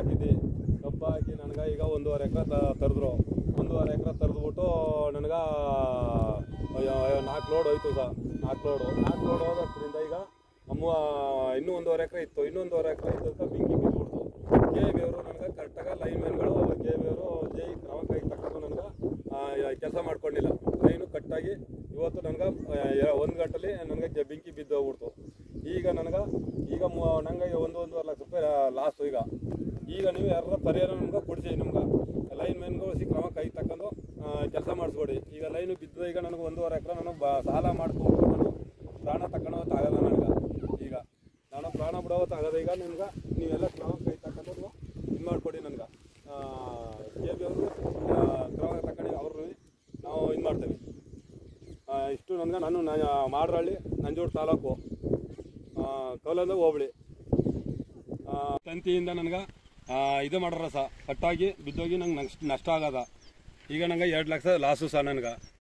ಹಾಕಿದ್ದೆ ಕಬ್ಬು ಹಾಕಿ ನನಗೆ ಈಗ ಒಂದೂವರೆ ಎಕರೆ ತರಿದ್ರು. ಒಂದೂವರೆ ಎಕರೆ ತರಿದ್ಬಿಟ್ಟು ನನಗೆ ನಾಲ್ಕು ಲೋಡ್ ಹೋಯ್ತು ಸರ್ ನಾಲ್ಕು ಲೋಡು. ನಾಲ್ಕು ಲೋಡ್ ಹೋಗೋದ್ರಿಂದ ಈಗ ಅಮ್ಮ ಇನ್ನೂ ಒಂದೂವರೆ ಎಕರೆ ಇತ್ತು. ಇನ್ನೊಂದೂವರೆ ಎಕರೆ ಇದ್ದಕ್ಕೆ ಬೆಂಕಿ ಬಿದ್ದುಬಿಡ್ತು ಕೆ ಅವರು ನನಗೆ ಕರೆಕ್ಟಾಗಿ ಲೈನ್ ಮ್ಯಾನ್ಗಳು ಕೆ ಬೇವರು ಜೈ ಕ್ರಮ ಕೈ ತಕೊಂಡು ನನಗೆ ಕೆಲಸ ಮಾಡ್ಕೊಂಡಿಲ್ಲ. ಲೈನು ಕಟ್ಟಾಗಿ ಇವತ್ತು ನನಗೆ ಒಂದು ಗಂಟೆಲಿ ನನಗೆ ಬೆಂಕಿ ಬಿದ್ದು ಹೋಗ್ಬಿಡ್ತು ಈಗ ನನಗೆ, ಈಗ ನಂಗೆ ಒಂದು, ಒಂದೂವರೆ ಲಕ್ಷ ರೂಪಾಯಿ ಲಾಸು ಈಗ. ಈಗ ನೀವು ಯಾರ ಪರಿಹಾರ ನಮ್ಗೆ ಕೊಡ್ತೀವಿ ನಮ್ಗೆ ಲೈನ್ ಮ್ಯಾನ್ಗಳು ಸಿ ಕ್ರಮ ಕೈ ತಕೊಂಡು ಕೆಲಸ ಮಾಡಿಸ್ಕೊಡಿ. ಈಗ ಲೈನು ಬಿದ್ದ ಈಗ ನನಗೆ ಒಂದೂವರೆ ಎಕರೆ ನಾನು ಬ, ಸಾಲ ಮಾಡ್ಕೊಂಡು ನಾನು ಪ್ರಾಣ ತಗೊಳೋದು ಆಗಲ್ಲ ನನಗೆ. ಈಗ ನಾನು ಪ್ರಾಣ ಬಿಡೋವತ್ತು ಆಗದ ಈಗ ನಿಮ್ಗೆ ನೀವೆಲ್ಲ ಕ್ರಮ ಕೈ ತಕೊಂಡು ಇದು ಮಾಡಿಕೊಡಿ ನನಗೆ. ಕೆ ಬಿ ಅವರು ಕ್ರಮ ತಗೊಂಡು ಅವರು ನಾವು ಇದು ಮಾಡ್ತೇವೆ. ಇಷ್ಟು ನನಗೆ, ನಾನು ಮಾಡ್ರಳ್ಳಿ ನಂಜೂರು ತಾಲೂಕು. ಕೌಲಂದ ಹೋಬಳಿ. ತಂತಿಯಿಂದ ನನಗೆ ಇದು ಮಾಡೋರ ಸಹ ಕಟ್ಟಾಗಿ, ಬಿದ್ದೋಗಿ ನಂಗೆ ನಷ್ಟ ನಷ್ಟ ಆಗದ. ಈಗ ನಂಗೆ ಎರಡು ಲಕ್ಷ ಲಾಸು ಸಹ ನನಗೆ.